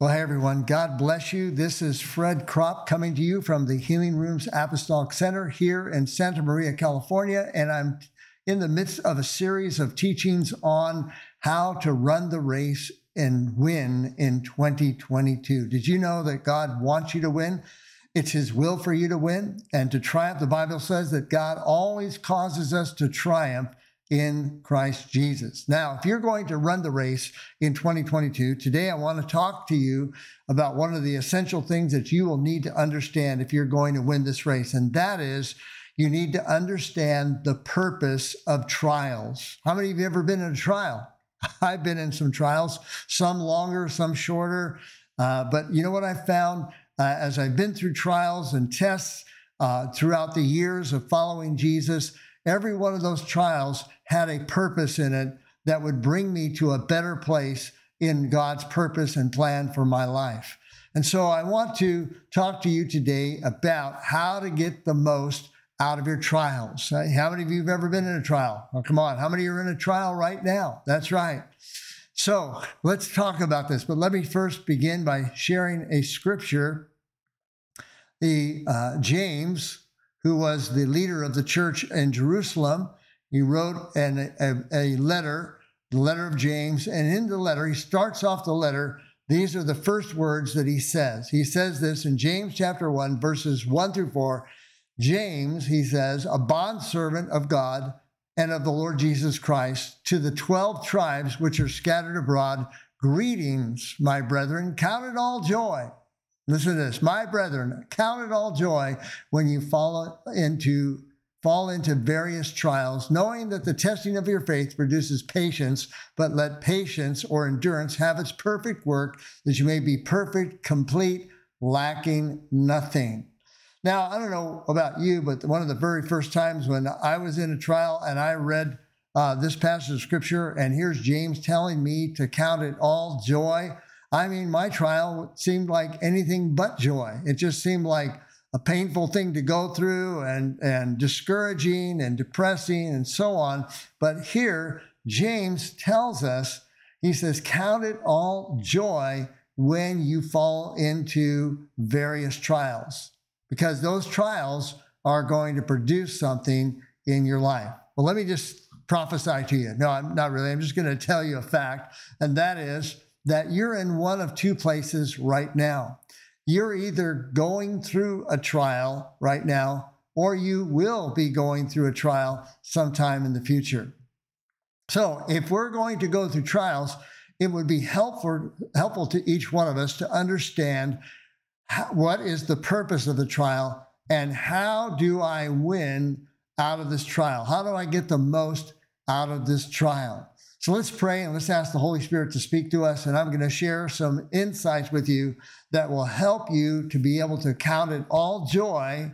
Well, hey everyone, God bless you. This is Fred Kropp coming to you from the Healing Rooms Apostolic Center here in Santa Maria, California. And I'm in the midst of a series of teachings on how to run the race and win in 2022. Did you know that God wants you to win? It's His will for you to win and to triumph. The Bible says that God always causes us to triumph in Christ Jesus. Now, if you're going to run the race in 2022, today I want to talk to you about one of the essential things that you will need to understand if you're going to win this race, and that is you need to understand the purpose of trials. How many of you have ever been in a trial? I've been in some trials, some longer, some shorter. Uh, but you know what I found uh, as I've been through trials and tests uh, throughout the years of following Jesus? Every one of those trials had a purpose in it that would bring me to a better place in God's purpose and plan for my life. And so I want to talk to you today about how to get the most out of your trials. How many of you have ever been in a trial? Oh, come on. How many are in a trial right now? That's right. So let's talk about this. But let me first begin by sharing a scripture. The uh, James, who was the leader of the church in Jerusalem, he wrote an, a, a letter, the letter of James, and in the letter, he starts off the letter. These are the first words that he says. He says this in James chapter 1, verses 1 through 4. James, he says, a bondservant of God and of the Lord Jesus Christ, to the 12 tribes which are scattered abroad, greetings, my brethren. Count it all joy. Listen to this, my brethren, count it all joy when you fall into fall into various trials, knowing that the testing of your faith produces patience, but let patience or endurance have its perfect work, that you may be perfect, complete, lacking nothing. Now, I don't know about you, but one of the very first times when I was in a trial and I read uh, this passage of scripture, and here's James telling me to count it all joy. I mean, my trial seemed like anything but joy. It just seemed like a painful thing to go through and, and discouraging and depressing and so on. But here, James tells us, he says, Count it all joy when you fall into various trials, because those trials are going to produce something in your life. Well, let me just prophesy to you. No, I'm not really. I'm just going to tell you a fact, and that is that you're in one of two places right now you're either going through a trial right now or you will be going through a trial sometime in the future. So, if we're going to go through trials, it would be helpful, helpful to each one of us to understand what is the purpose of the trial and how do I win out of this trial? How do I get the most out of this trial? So let's pray and let's ask the Holy Spirit to speak to us. And I'm going to share some insights with you that will help you to be able to count it all joy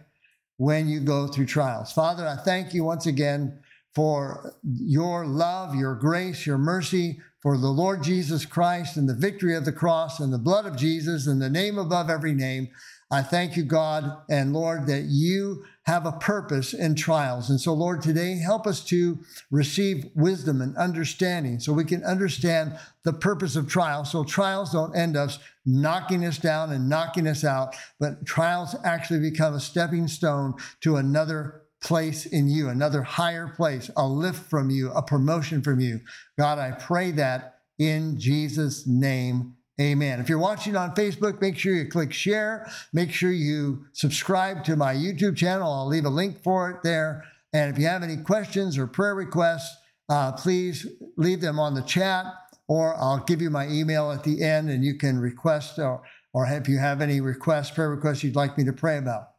when you go through trials. Father, I thank you once again for your love, your grace, your mercy, for the Lord Jesus Christ and the victory of the cross and the blood of Jesus and the name above every name. I thank you, God and Lord, that you have a purpose in trials. And so, Lord, today help us to receive wisdom and understanding so we can understand the purpose of trials. So trials don't end up knocking us down and knocking us out, but trials actually become a stepping stone to another place in you, another higher place, a lift from you, a promotion from you. God, I pray that in Jesus' name. Amen. If you're watching on Facebook, make sure you click share. Make sure you subscribe to my YouTube channel. I'll leave a link for it there. And if you have any questions or prayer requests, uh, please leave them on the chat, or I'll give you my email at the end and you can request, or, or if you have any requests, prayer requests you'd like me to pray about.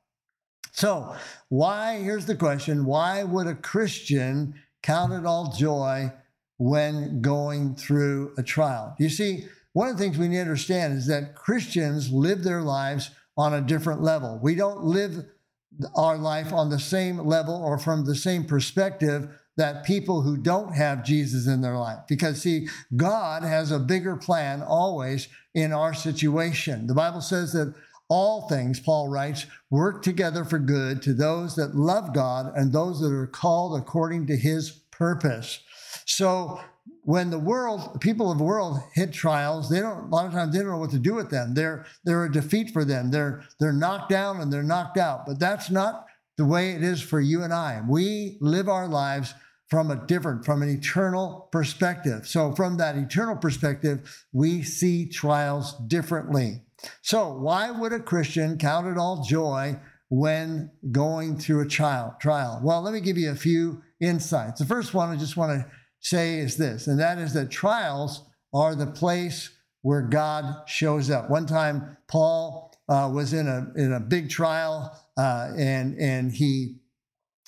So, why, here's the question why would a Christian count it all joy when going through a trial? You see, one of the things we need to understand is that Christians live their lives on a different level. We don't live our life on the same level or from the same perspective that people who don't have Jesus in their life. Because, see, God has a bigger plan always in our situation. The Bible says that all things, Paul writes, work together for good to those that love God and those that are called according to his purpose. So, when the world, people of the world hit trials, they don't, a lot of times they don't know what to do with them. They're, they're a defeat for them. They're, they're knocked down and they're knocked out. But that's not the way it is for you and I. We live our lives from a different, from an eternal perspective. So, from that eternal perspective, we see trials differently. So, why would a Christian count it all joy when going through a trial? Trial. Well, let me give you a few insights. The first one I just want to say is this, and that is that trials are the place where God shows up. One time, Paul uh, was in a in a big trial, uh, and and he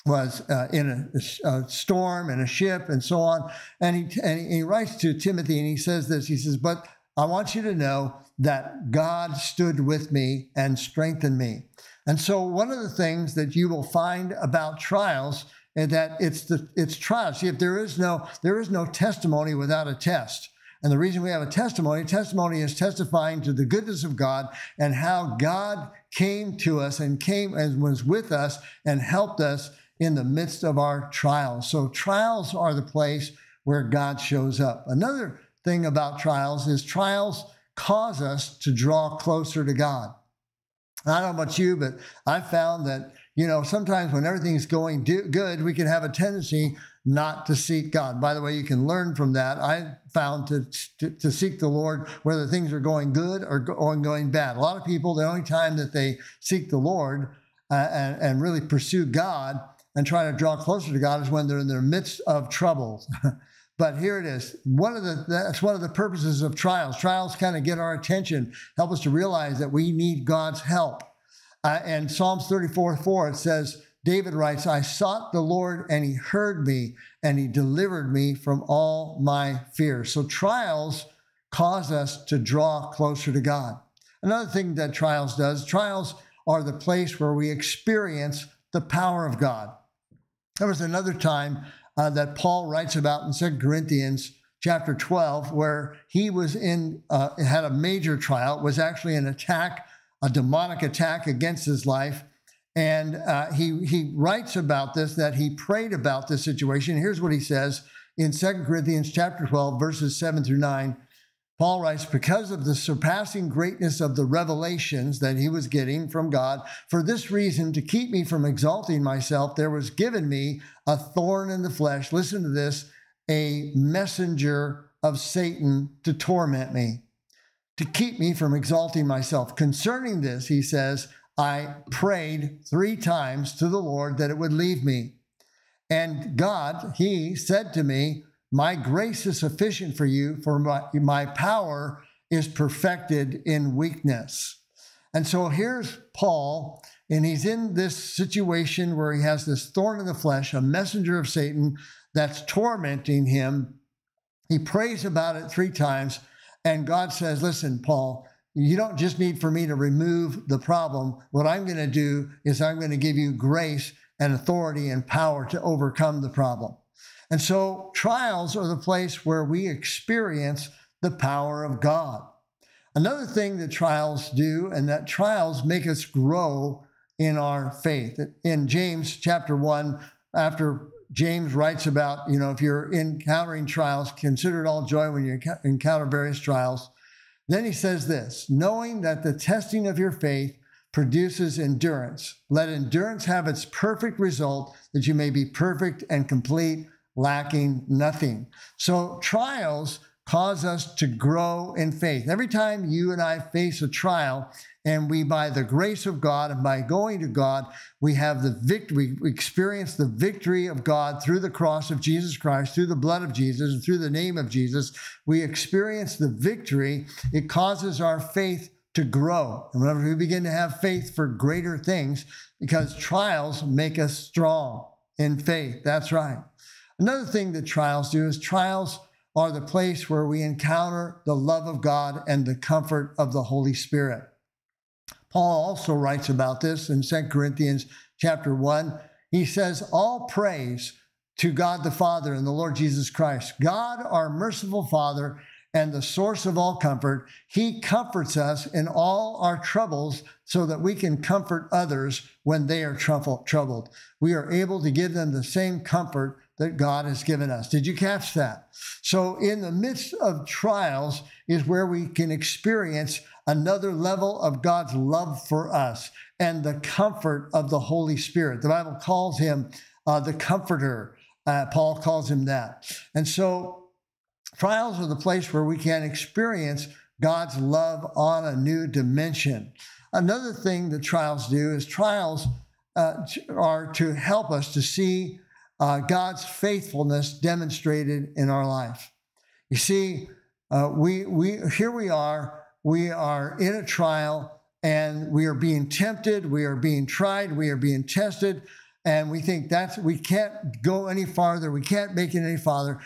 was uh, in a, a, storm and a ship and so on. And he, and he writes to Timothy and he says this He says, But I want you to know that God stood with me and strengthened me. And so, one of the things that you will find about trials is that it's the it's trials. See, if there is no there is no testimony without a test. And the reason we have a testimony, testimony is testifying to the goodness of God and how God came to us and came and was with us and helped us in the midst of our trials. So, trials are the place where God shows up. Another thing about trials is trials cause us to draw closer to God. I don't know about you, but I found that, you know, sometimes when everything's going do- good, we can have a tendency not to seek God. By the way, you can learn from that. I found to, to, to seek the Lord whether things are going good or going, going bad. A lot of people, the only time that they seek the Lord uh, and, and really pursue God and try to draw closer to God is when they're in their midst of trouble. but here it is. One of the that's one of the purposes of trials. Trials kind of get our attention, help us to realize that we need God's help. Uh, and Psalms 34 4, it says, David writes, I sought the Lord and he heard me and he delivered me from all my fears. So trials cause us to draw closer to God. Another thing that trials does, trials are the place where we experience the power of God. There was another time uh, that Paul writes about in Second Corinthians chapter 12, where he was in, uh, had a major trial. It was actually an attack, a demonic attack against his life. And uh, he, he writes about this, that he prayed about this situation. Here's what he says in Second Corinthians chapter 12, verses 7 through 9. Paul writes, because of the surpassing greatness of the revelations that he was getting from God, for this reason, to keep me from exalting myself, there was given me a thorn in the flesh. Listen to this a messenger of Satan to torment me, to keep me from exalting myself. Concerning this, he says, I prayed three times to the Lord that it would leave me. And God, he said to me, my grace is sufficient for you, for my, my power is perfected in weakness. And so here's Paul, and he's in this situation where he has this thorn in the flesh, a messenger of Satan that's tormenting him. He prays about it three times, and God says, Listen, Paul, you don't just need for me to remove the problem. What I'm going to do is I'm going to give you grace and authority and power to overcome the problem. And so trials are the place where we experience the power of God. Another thing that trials do, and that trials make us grow in our faith. In James chapter 1, after James writes about, you know, if you're encountering trials, consider it all joy when you encounter various trials. Then he says this knowing that the testing of your faith produces endurance. Let endurance have its perfect result, that you may be perfect and complete, lacking nothing. So trials cause us to grow in faith. Every time you and I face a trial, and we, by the grace of God and by going to God, we have the victory, we experience the victory of God through the cross of Jesus Christ, through the blood of Jesus, and through the name of Jesus. We experience the victory. It causes our faith to grow. And whenever we begin to have faith for greater things, because trials make us strong in faith. That's right. Another thing that trials do is trials are the place where we encounter the love of God and the comfort of the Holy Spirit. Paul also writes about this in 2 Corinthians chapter 1. He says, All praise to God the Father and the Lord Jesus Christ. God, our merciful Father, and the source of all comfort. He comforts us in all our troubles so that we can comfort others when they are troubled. We are able to give them the same comfort that God has given us. Did you catch that? So, in the midst of trials is where we can experience another level of God's love for us and the comfort of the Holy Spirit. The Bible calls him uh, the comforter. Uh, Paul calls him that. And so, trials are the place where we can experience God's love on a new dimension. Another thing that trials do is trials uh, are to help us to see uh, God's faithfulness demonstrated in our life. You see, uh, we, we, here we are, we are in a trial and we are being tempted, we are being tried, we are being tested, and we think that's, we can't go any farther, we can't make it any farther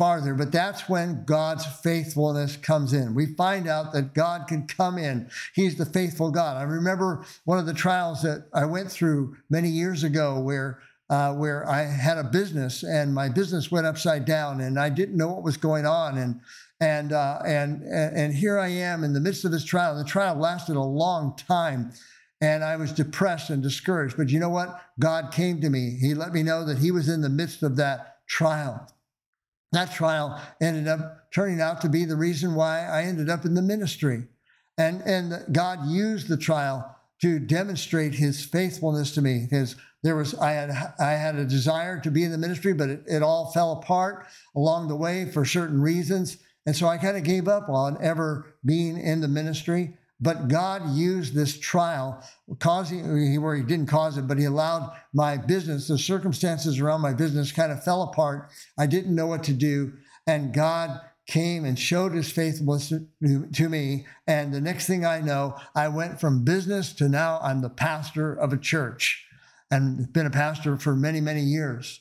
farther, but that's when God's faithfulness comes in. We find out that God can come in. He's the faithful God. I remember one of the trials that I went through many years ago where uh, where I had a business and my business went upside down and I didn't know what was going on and and uh, and and here I am in the midst of this trial. The trial lasted a long time. And I was depressed and discouraged. But you know what? God came to me. He let me know that He was in the midst of that trial. That trial ended up turning out to be the reason why I ended up in the ministry. And, and God used the trial to demonstrate his faithfulness to me. His, there was, I had, I had a desire to be in the ministry, but it, it all fell apart along the way for certain reasons. And so I kind of gave up on ever being in the ministry. But God used this trial, causing where He didn't cause it, but He allowed my business, the circumstances around my business kind of fell apart. I didn't know what to do. And God came and showed his faithfulness to, me. And the next thing I know, I went from business to now I'm the pastor of a church and been a pastor for many, many years.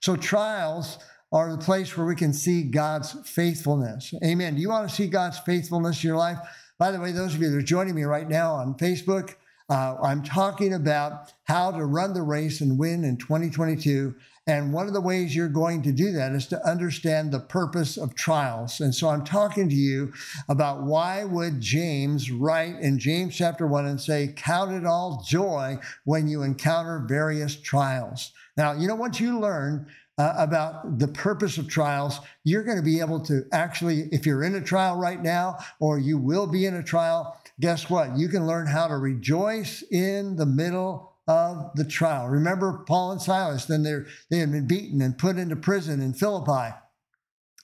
So trials are the place where we can see God's faithfulness. Amen. Do you want to see God's faithfulness in your life? By the way, those of you that are joining me right now on Facebook, uh, I'm talking about how to run the race and win in 2022. And one of the ways you're going to do that is to understand the purpose of trials. And so I'm talking to you about why would James write in James chapter 1 and say, Count it all joy when you encounter various trials. Now, you know, once you learn uh, about the purpose of trials, you're going to be able to actually, if you're in a trial right now, or you will be in a trial, guess what? You can learn how to rejoice in the middle of the trial. Remember Paul and Silas, then they they had been beaten and put into prison in Philippi.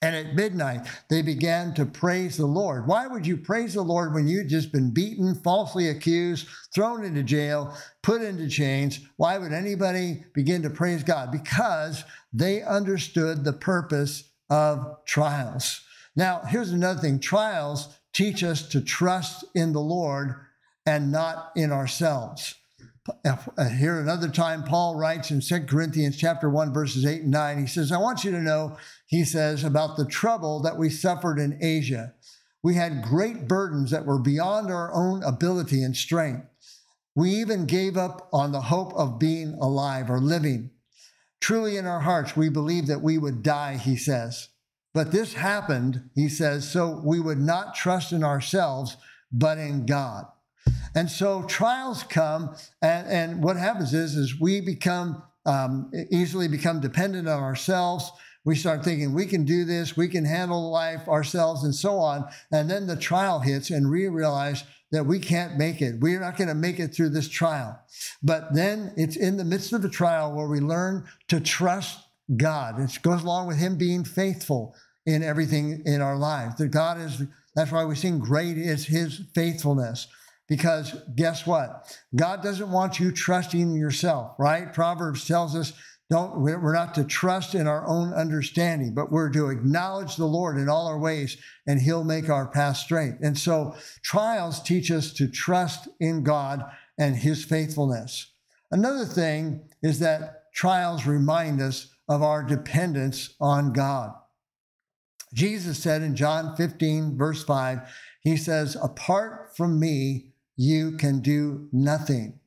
And at midnight, they began to praise the Lord. Why would you praise the Lord when you'd just been beaten, falsely accused, thrown into jail, put into chains? Why would anybody begin to praise God? Because they understood the purpose of trials. Now, here's another thing trials teach us to trust in the Lord and not in ourselves. Uh, here another time paul writes in 2 corinthians chapter 1 verses 8 and 9 he says i want you to know he says about the trouble that we suffered in asia. We had great burdens that were beyond our own ability and strength. We even gave up on the hope of being alive or living. Truly in our hearts we believed that we would die he says. But this happened he says so we would not trust in ourselves but in god and so trials come, and, and what happens is, is we become um, easily become dependent on ourselves. We start thinking we can do this, we can handle life ourselves, and so on. And then the trial hits, and we realize that we can't make it. We're not going to make it through this trial. But then it's in the midst of the trial where we learn to trust God. It goes along with Him being faithful in everything in our lives. That God is, that's why we sing, Great is His faithfulness. Because guess what? God doesn't want you trusting yourself, right? Proverbs tells us don't we're not to trust in our own understanding, but we're to acknowledge the Lord in all our ways, and He'll make our path straight. And so trials teach us to trust in God and His faithfulness. Another thing is that trials remind us of our dependence on God. Jesus said in John 15, verse 5, He says, Apart from me, you can do nothing.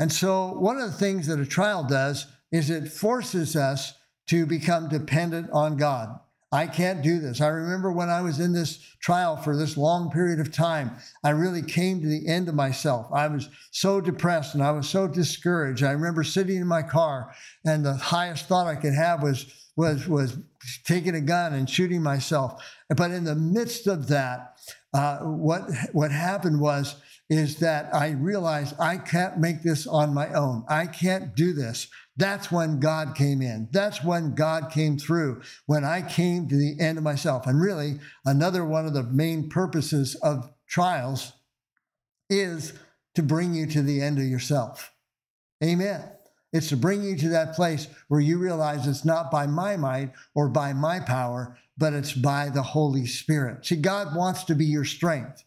And so, one of the things that a trial does is it forces us to become dependent on God. I can't do this. I remember when I was in this trial for this long period of time, I really came to the end of myself. I was so depressed and I was so discouraged. I remember sitting in my car, and the highest thought I could have was, was was taking a gun and shooting myself. But in the midst of that, uh, what what happened was is that I realize I can't make this on my own. I can't do this. That's when God came in. That's when God came through, when I came to the end of myself. And really, another one of the main purposes of trials is to bring you to the end of yourself. Amen. It's to bring you to that place where you realize it's not by my might or by my power, but it's by the Holy Spirit. See, God wants to be your strength.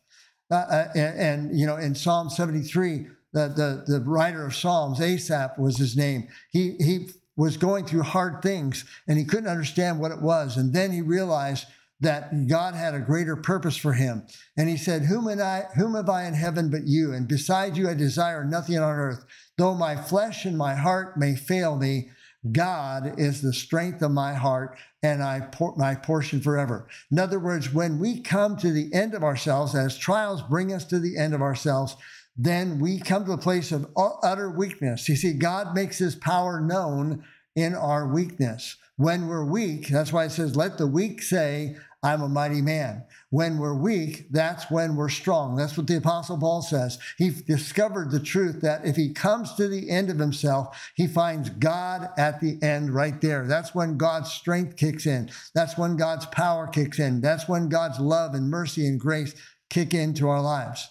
Uh, uh, and, and, you know, in Psalm 73, the, the, the writer of Psalms, Asaph was his name. He, he was going through hard things and he couldn't understand what it was. And then he realized that God had a greater purpose for him. And he said, Whom, am I, whom have I in heaven but you? And beside you I desire nothing on earth. Though my flesh and my heart may fail me, God is the strength of my heart and I pour, my portion forever. In other words, when we come to the end of ourselves, as trials bring us to the end of ourselves, then we come to a place of utter weakness. You see, God makes his power known in our weakness. When we're weak, that's why it says, let the weak say, I'm a mighty man. When we're weak, that's when we're strong. That's what the Apostle Paul says. He discovered the truth that if he comes to the end of himself, he finds God at the end right there. That's when God's strength kicks in. That's when God's power kicks in. That's when God's love and mercy and grace kick into our lives.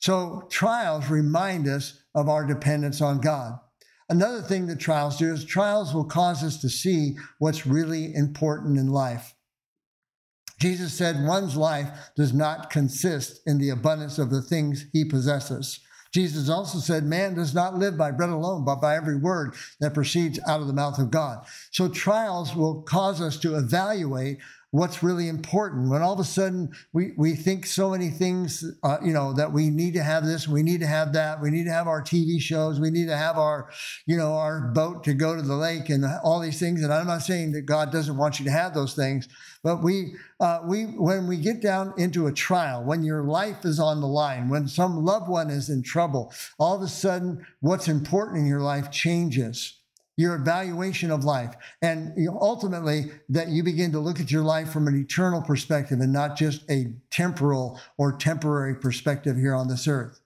So trials remind us of our dependence on God. Another thing that trials do is trials will cause us to see what's really important in life. Jesus said one's life does not consist in the abundance of the things he possesses. Jesus also said, Man does not live by bread alone, but by every word that proceeds out of the mouth of God. So trials will cause us to evaluate what's really important. When all of a sudden we, we think so many things, uh, you know, that we need to have this, we need to have that, we need to have our TV shows, we need to have our, you know, our boat to go to the lake and all these things. And I'm not saying that God doesn't want you to have those things, but we, uh, we, when we get down into a trial, when your life is on the line, when some loved one is in trouble, all of a sudden what's important in your life changes your evaluation of life, and ultimately that you begin to look at your life from an eternal perspective and not just a temporal or temporary perspective here on this earth.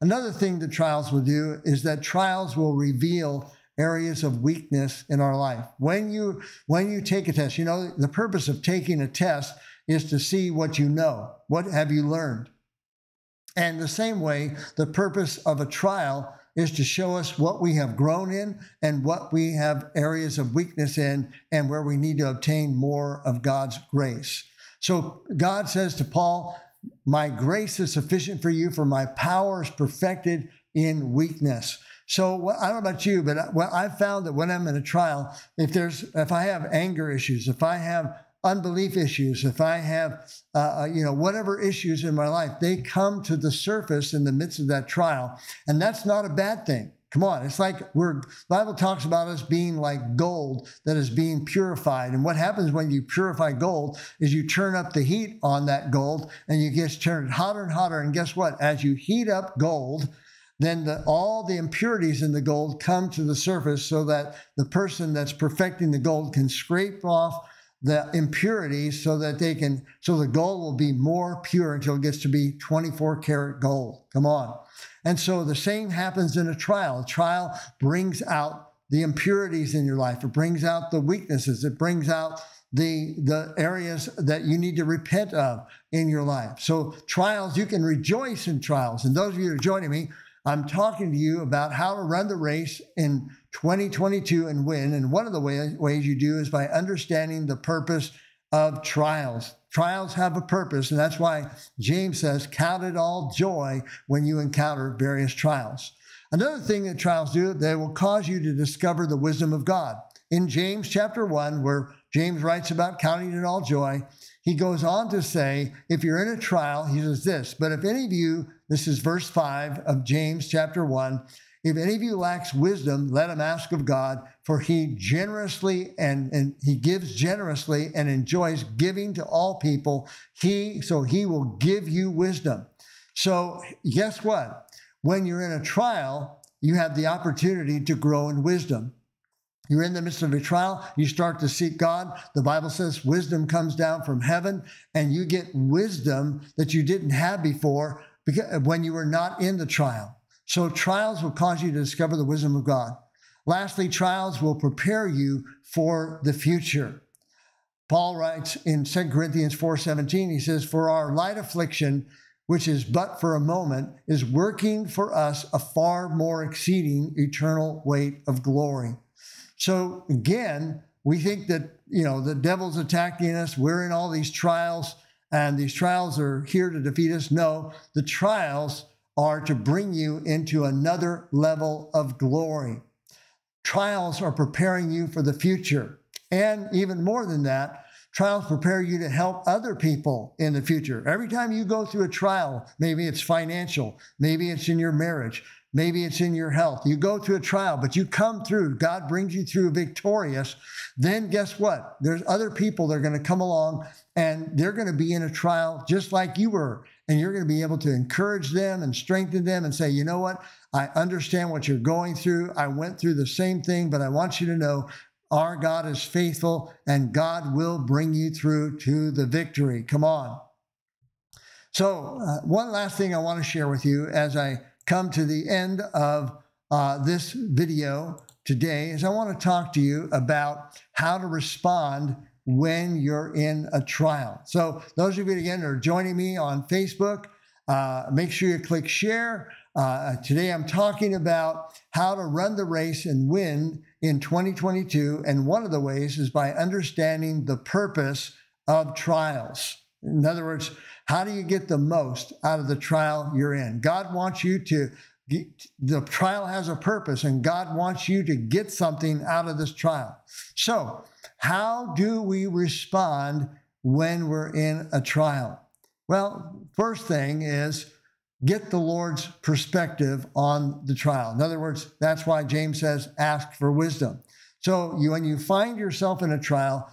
Another thing that trials will do is that trials will reveal areas of weakness in our life. When you when you take a test, you know the purpose of taking a test is to see what you know. What have you learned? And the same way, the purpose of a trial is to show us what we have grown in and what we have areas of weakness in and where we need to obtain more of God's grace. So God says to Paul, My grace is sufficient for you, for my power is perfected in weakness. So I don't know about you, but I've found that when I'm in a trial, if there's if I have anger issues, if I have unbelief issues, if I have, uh, uh, you know, whatever issues in my life, they come to the surface in the midst of that trial. And that's not a bad thing. Come on, it's like we're Bible talks about us being like gold that is being purified. And what happens when you purify gold is you turn up the heat on that gold and you get turned hotter and hotter. And guess what? As you heat up gold, then the, all the impurities in the gold come to the surface so that the person that's perfecting the gold can scrape off the impurities so that they can, so the gold will be more pure until it gets to be 24 karat gold. Come on. And so the same happens in a trial. A trial brings out the impurities in your life, it brings out the weaknesses, it brings out the, the areas that you need to repent of in your life. So, trials, you can rejoice in trials. And those of you that are joining me, I'm talking to you about how to run the race in 2022 and win. And one of the way, ways you do is by understanding the purpose of trials. Trials have a purpose, and that's why James says, Count it all joy when you encounter various trials. Another thing that trials do, they will cause you to discover the wisdom of God. In James chapter 1, where James writes about counting it all joy, he goes on to say, if you're in a trial, he says this, but if any of you, this is verse 5 of James chapter 1, if any of you lacks wisdom, let him ask of God, for he generously and, and he gives generously and enjoys giving to all people. He so he will give you wisdom. So guess what? When you're in a trial, you have the opportunity to grow in wisdom. You're in the midst of a trial, you start to seek God. The Bible says wisdom comes down from heaven, and you get wisdom that you didn't have before when you were not in the trial. So, trials will cause you to discover the wisdom of God. Lastly, trials will prepare you for the future. Paul writes in 2 Corinthians 4:17, he says, For our light affliction, which is but for a moment, is working for us a far more exceeding eternal weight of glory. So again, we think that you know the devil's attacking us, we're in all these trials, and these trials are here to defeat us. No, the trials are to bring you into another level of glory. Trials are preparing you for the future. And even more than that, trials prepare you to help other people in the future. Every time you go through a trial, maybe it's financial, maybe it's in your marriage, maybe it's in your health. You go through a trial, but you come through, God brings you through victorious. Then guess what? There's other people that are going to come along and they're going to be in a trial just like you were. And you're going to be able to encourage them and strengthen them and say, you know what? I understand what you're going through. I went through the same thing, but I want you to know our God is faithful and God will bring you through to the victory. Come on. So, uh, one last thing I want to share with you as I come to the end of uh, this video today is I want to talk to you about how to respond when you're in a trial. So, those of you again are joining me on Facebook, uh, make sure you click share. Uh, today, I'm talking about how to run the race and win in 2022. And one of the ways is by understanding the purpose of trials. In other words, how do you get the most out of the trial you're in? God wants you to, the trial has a purpose, and God wants you to get something out of this trial. So, how do we respond when we're in a trial? Well, first thing is get the Lord's perspective on the trial. In other words, that's why James says, ask for wisdom. So you, when you find yourself in a trial,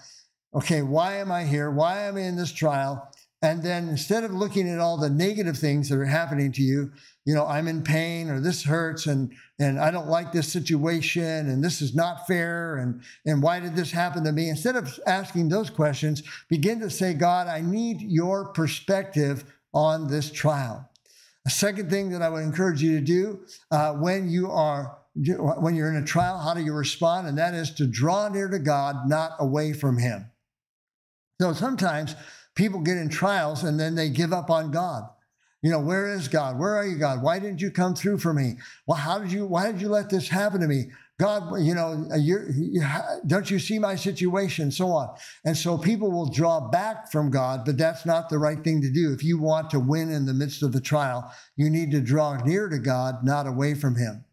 okay, why am I here? Why am I in this trial? And then instead of looking at all the negative things that are happening to you, you know, I'm in pain or this hurts and and I don't like this situation and this is not fair and and why did this happen to me? Instead of asking those questions, begin to say, God, I need your perspective on this trial. A second thing that I would encourage you to do uh, when you are when you're in a trial, how do you respond? And that is to draw near to God, not away from Him. So sometimes people get in trials and then they give up on God. You know, where is God? Where are you, God? Why didn't you come through for me? Well, how did you? Why did you let this happen to me? God, you know, uh, you're, you, don't you see my situation? So on. And so people will draw back from God, but that's not the right thing to do. If you want to win in the midst of the trial, you need to draw near to God, not away from Him.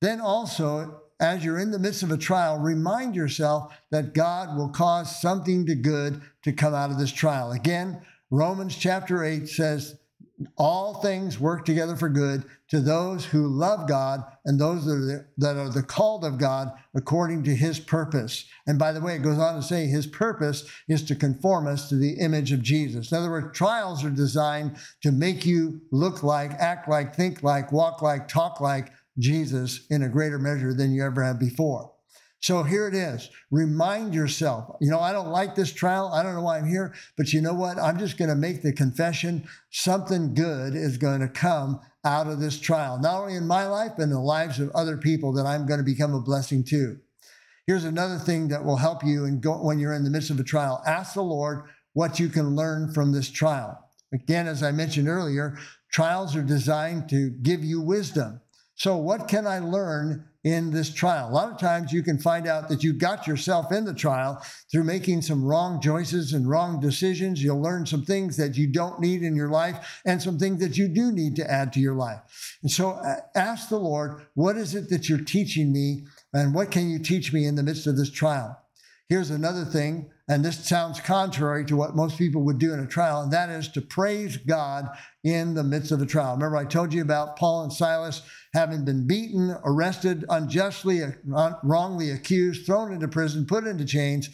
Then also, as you're in the midst of a trial, remind yourself that God will cause something to good to come out of this trial. Again, Romans chapter 8 says, all things work together for good to those who love God and those that are, the, that are the called of God according to his purpose. And by the way, it goes on to say his purpose is to conform us to the image of Jesus. In other words, trials are designed to make you look like, act like, think like, walk like, talk like Jesus in a greater measure than you ever have before. So here it is. Remind yourself, you know, I don't like this trial. I don't know why I'm here, but you know what? I'm just going to make the confession something good is going to come out of this trial, not only in my life, but in the lives of other people that I'm going to become a blessing to. Here's another thing that will help you in go, when you're in the midst of a trial. Ask the Lord what you can learn from this trial. Again, as I mentioned earlier, trials are designed to give you wisdom. So, what can I learn in this trial. A lot of times you can find out that you got yourself in the trial through making some wrong choices and wrong decisions. You'll learn some things that you don't need in your life and some things that you do need to add to your life. And so uh, ask the Lord, what is it that you're teaching me? And what can you teach me in the midst of this trial? Here's another thing, and this sounds contrary to what most people would do in a trial, and that is to praise God in the midst of the trial. Remember, I told you about Paul and Silas having been beaten, arrested, unjustly, uh, wrongly accused, thrown into prison, put into chains.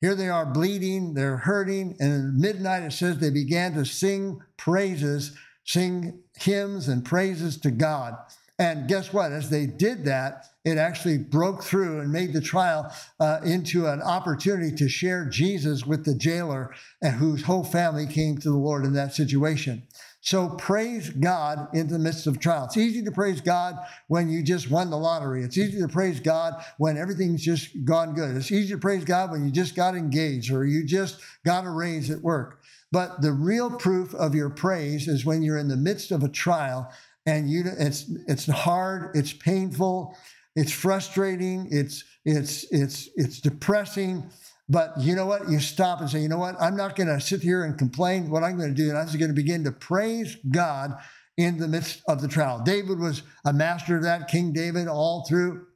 Here they are bleeding, they're hurting, and at midnight it says they began to sing praises, sing hymns and praises to God. And guess what? As they did that, it actually broke through and made the trial uh, into an opportunity to share Jesus with the jailer and whose whole family came to the Lord in that situation. So praise God in the midst of trial. It's easy to praise God when you just won the lottery. It's easy to praise God when everything's just gone good. It's easy to praise God when you just got engaged or you just got a raise at work. But the real proof of your praise is when you're in the midst of a trial and you it's it's hard, it's painful, it's frustrating, it's it's it's it's depressing. But you know what? You stop and say, you know what? I'm not going to sit here and complain. What I'm going to do, and I'm just going to begin to praise God in the midst of the trial. David was a master of that. King David, all through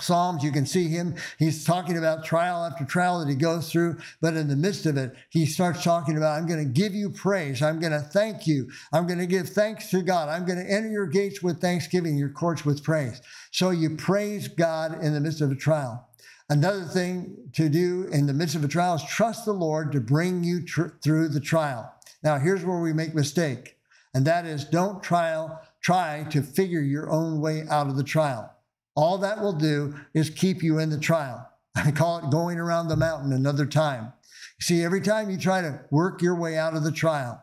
Psalms, you can see him. He's talking about trial after trial that he goes through, but in the midst of it, he starts talking about, I'm going to give you praise. I'm going to thank you. I'm going to give thanks to God. I'm going to enter your gates with thanksgiving, your courts with praise. So you praise God in the midst of a trial. Another thing to do in the midst of a trial is trust the Lord to bring you tr- through the trial. Now, here's where we make mistake, and that is don't trial, try to figure your own way out of the trial. All that will do is keep you in the trial. I call it going around the mountain another time. See, every time you try to work your way out of the trial,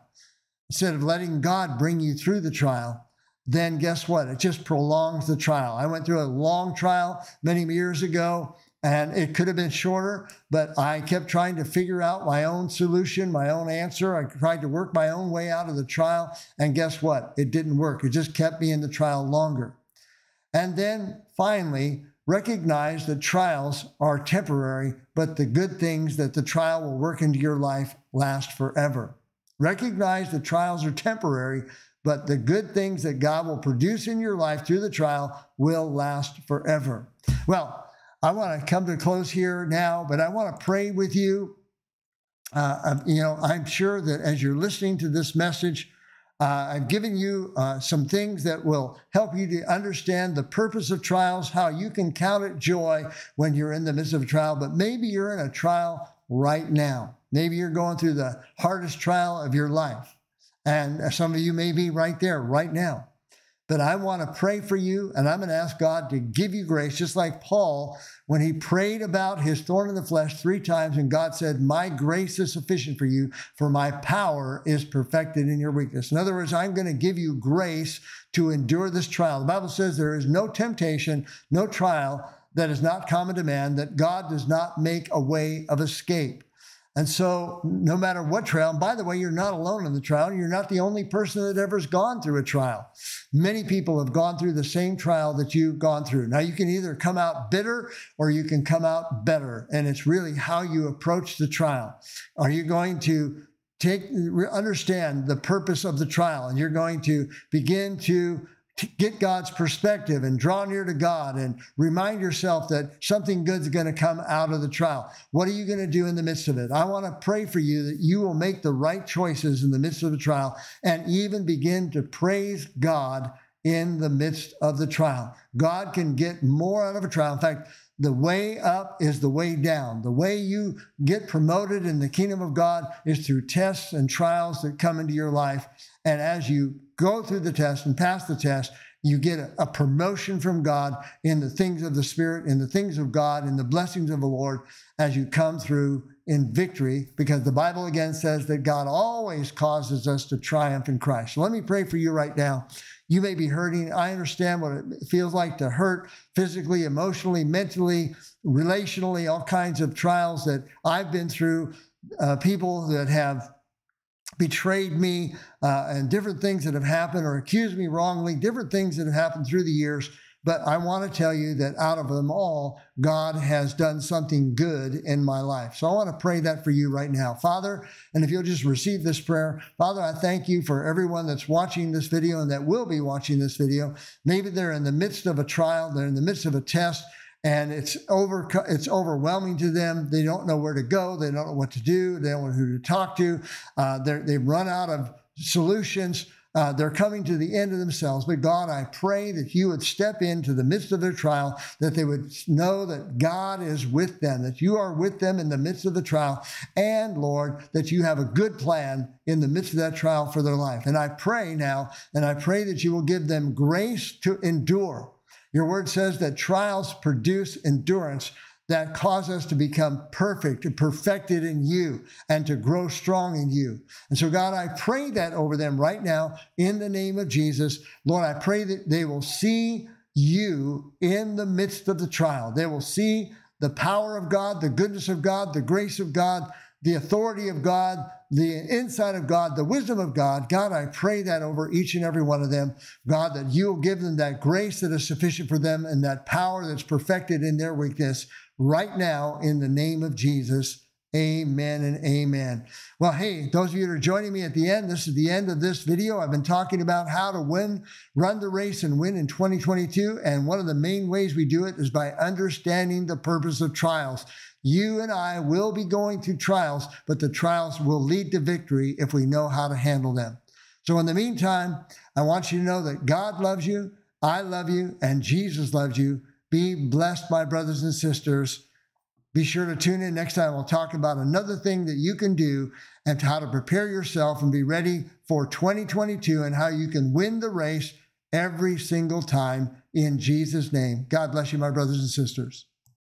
instead of letting God bring you through the trial, then guess what? It just prolongs the trial. I went through a long trial many years ago, and it could have been shorter, but I kept trying to figure out my own solution, my own answer. I tried to work my own way out of the trial. And guess what? It didn't work. It just kept me in the trial longer. And then finally, recognize that trials are temporary, but the good things that the trial will work into your life last forever. Recognize that trials are temporary, but the good things that God will produce in your life through the trial will last forever. Well, I want to come to close here now, but I want to pray with you. Uh, um, you know, I'm sure that as you're listening to this message, uh, I've given you uh, some things that will help you to understand the purpose of trials, how you can count it joy when you're in the midst of a trial. But maybe you're in a trial right now. Maybe you're going through the hardest trial of your life. And some of you may be right there right now. But I want to pray for you, and I'm going to ask God to give you grace, just like Paul, when he prayed about his thorn in the flesh three times, and God said, My grace is sufficient for you, for my power is perfected in your weakness. In other words, I'm going to give you grace to endure this trial. The Bible says there is no temptation, no trial that is not common to man, that God does not make a way of escape. And so, no matter what trial, and by the way, you're not alone in the trial. You're not the only person that ever's gone through a trial. Many people have gone through the same trial that you've gone through. Now, you can either come out bitter or you can come out better. And it's really how you approach the trial. Are you going to take understand the purpose of the trial and you're going to begin to get God's perspective and draw near to God and remind yourself that something good is going to come out of the trial. What are you going to do in the midst of it? I want to pray for you that you will make the right choices in the midst of the trial and even begin to praise God in the midst of the trial. God can get more out of a trial. In fact, the way up is the way down. The way you get promoted in the kingdom of God is through tests and trials that come into your life. And as you go through the test and pass the test, you get a, a, promotion from God in the things of the Spirit, in the things of God, in the blessings of the Lord as you come through in victory, because the Bible again says that God always causes us to triumph in Christ. So let me pray for you right now. You may be hurting. I understand what it feels like to hurt physically, emotionally, mentally, relationally, all kinds of trials that I've been through. Uh, people that have betrayed me uh, and different things that have happened or accused me wrongly, different things that have happened through the years. But I want to tell you that out of them all, God has done something good in my life. So I want to pray that for you right now. Father, and if you'll just receive this prayer, Father, I thank you for everyone that's watching this video and that will be watching this video. Maybe they're in the midst of a trial, they're in the midst of a test and it's over it's overwhelming to them they don't know where to go they don't know what to do they don't know who to talk to uh, they've run out of solutions uh, they're coming to the end of themselves. But God, I pray that you would step into the midst of their trial, that they would know that God is with them, that you are with them in the midst of the trial, and Lord, that you have a good plan in the midst of that trial for their life. And I pray now, and I pray that you will give them grace to endure. Your word says that trials produce endurance that cause us to become perfect perfected in you and to grow strong in you. And so, God, I pray that over them right now in the name of Jesus. Lord, I pray that they will see you in the midst of the trial. They will see the power of God, the goodness of God, the grace of God, the authority of God, the insight of God, the wisdom of God. God, I pray that over each and every one of them. God, that you will give them that grace that is sufficient for them and that power that's perfected in their weakness right now in the name of Jesus. Amen and amen. Well, hey, those of you that are joining me at the end, this is the end of this video. I've been talking about how to win, run the race and win in 2022. And one of the main ways we do it is by understanding the purpose of trials. You and I will be going through trials, but the trials will lead to victory if we know how to handle them. So, in the meantime, I want you to know that God loves you, I love you, and Jesus loves you. Be blessed, my brothers and sisters. Be sure to tune in next time. We'll talk about another thing that you can do and how to prepare yourself and be ready for 2022 and how you can win the race every single time in Jesus' name. God bless you, my brothers and sisters.